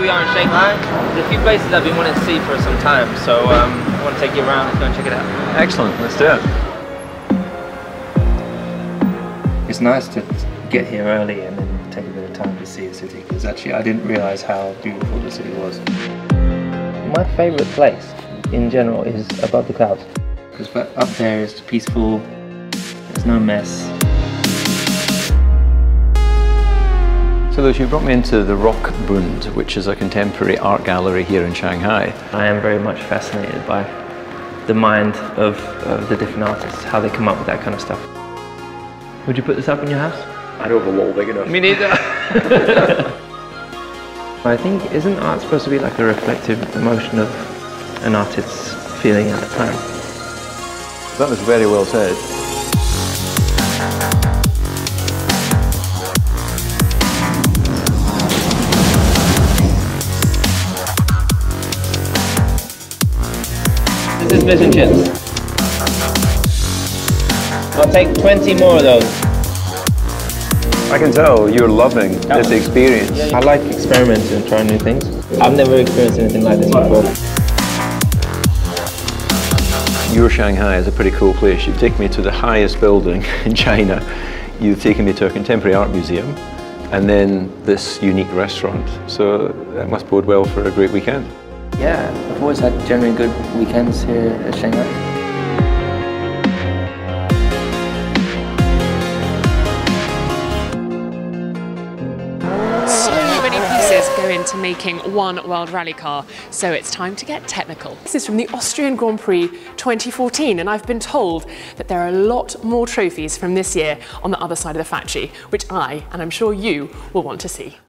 Shanghai. There's a few places I've been wanting to see for some time, so um, I want to take you around. Let's go and check it out. Excellent, let's do it. It's nice to get here early and then take a bit of time to see the city because actually I didn't realise how beautiful the city was. My favourite place in general is above the clouds because up there is peaceful, there's no mess. So Lewis, you brought me into the Rock Bund, which is a contemporary art gallery here in Shanghai. I am very much fascinated by the mind of, of the different artists, how they come up with that kind of stuff. Would you put this up in your house? I don't have a wall big enough. Me neither. I think, isn't art supposed to be like a reflective emotion of an artist's feeling at the time? That was very well said. This is fish and chips. I'll take 20 more of those. I can tell you're loving this experience. I like experimenting and trying new things. I've never experienced anything like this before. Your Shanghai is a pretty cool place. You've taken me to the highest building in China. You've taken me to a contemporary art museum and then this unique restaurant. So that must bode well for a great weekend. Yeah, I've always had generally good weekends here at Shanghai. So many pieces go into making one World Rally car, so it's time to get technical. This is from the Austrian Grand Prix 2014, and I've been told that there are a lot more trophies from this year on the other side of the factory, which I, and I'm sure you, will want to see.